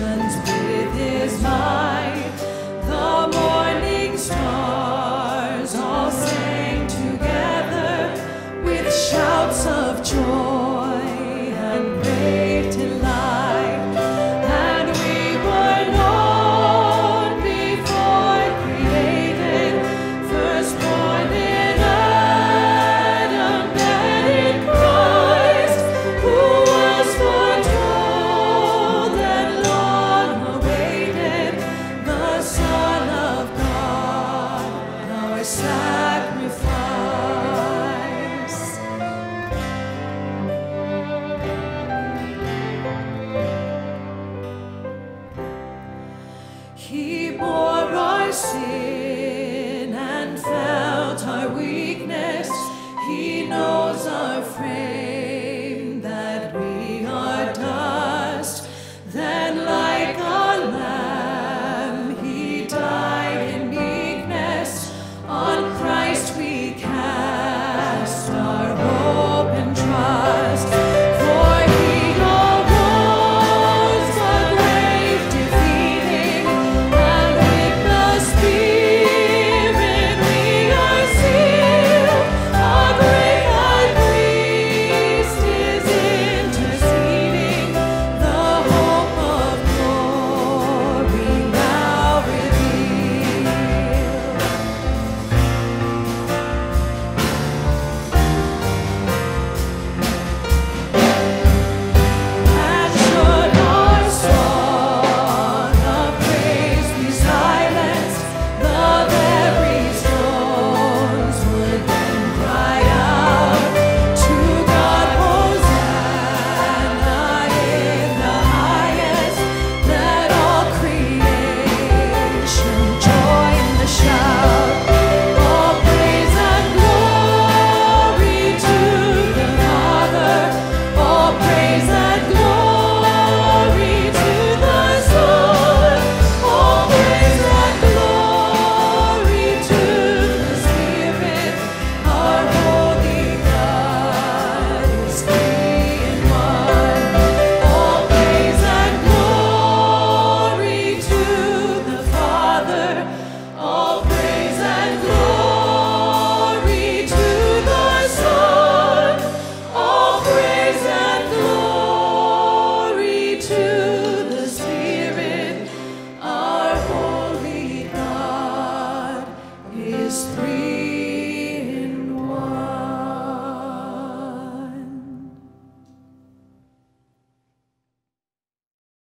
nations with his mind.